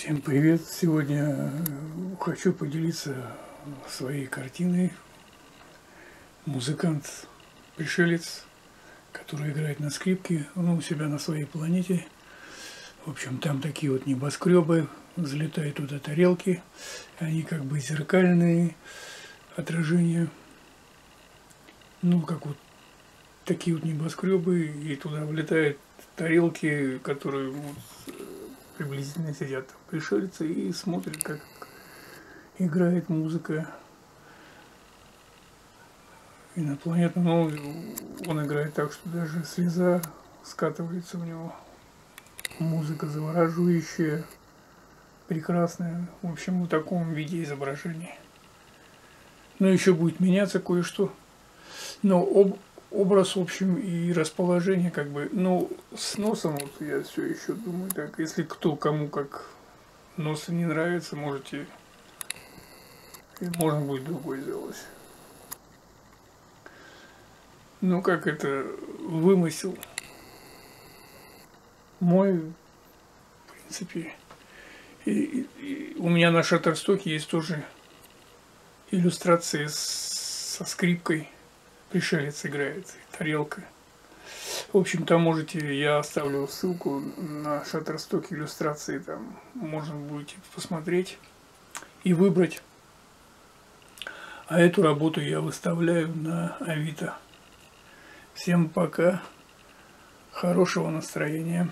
Всем привет! Сегодня хочу поделиться своей картиной. Музыкант-пришелец, который играет на скрипке, ну, у себя на своей планете. В общем, там такие вот небоскребы, взлетают туда тарелки, они как бы зеркальные отражения. Ну, как вот такие вот небоскребы, и туда влетают тарелки, которые вот, приблизительно сидят пришельцы и смотрят, как играет музыка инопланетная. Но он играет так, что даже слеза скатывается у него. Музыка завораживающая, прекрасная. В общем, в таком виде изображения. Но еще будет меняться кое-что. Но об, образ, в общем, и расположение, как бы, ну, с носом, вот я все еще думаю, так, если кто кому как нос не нравится, можете, можно будет другой сделать. Ну, как это, вымысел мой, в принципе, и, и, и у меня на Шаттерстоке есть тоже иллюстрации с, со скрипкой, пришелец играет, тарелка. В общем, там можете, я оставлю ссылку на Шаттерсток иллюстрации, там можно будете посмотреть и выбрать. А эту работу я выставляю на Авито. Всем пока, хорошего настроения.